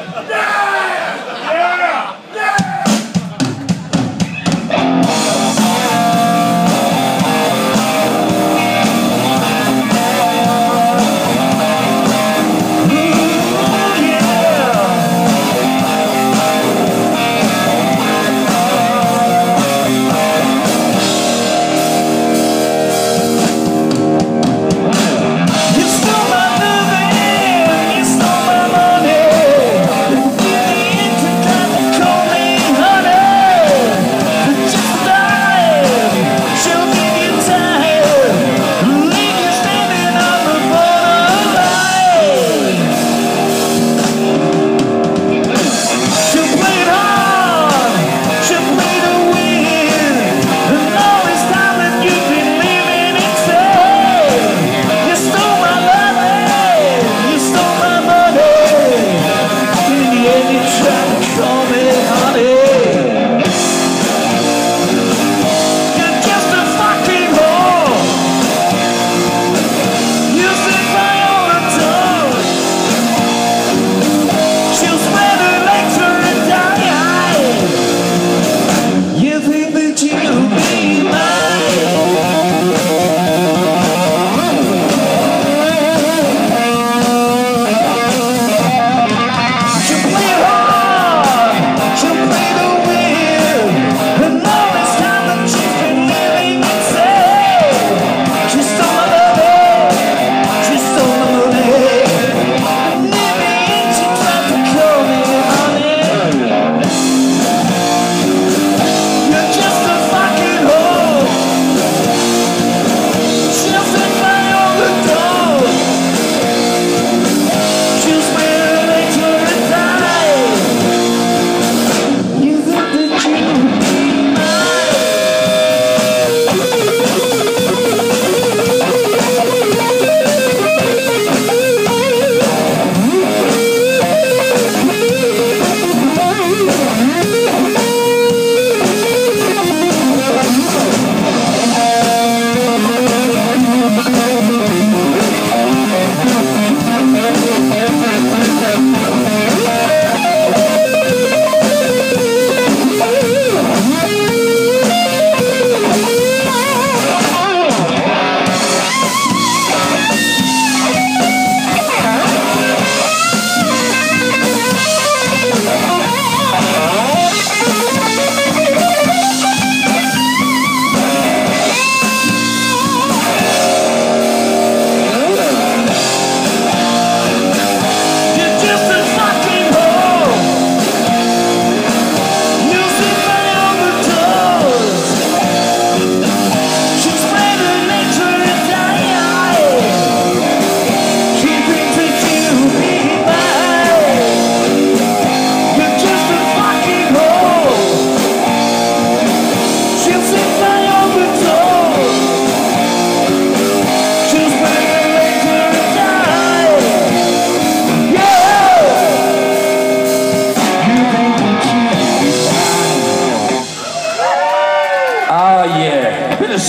No! 섬에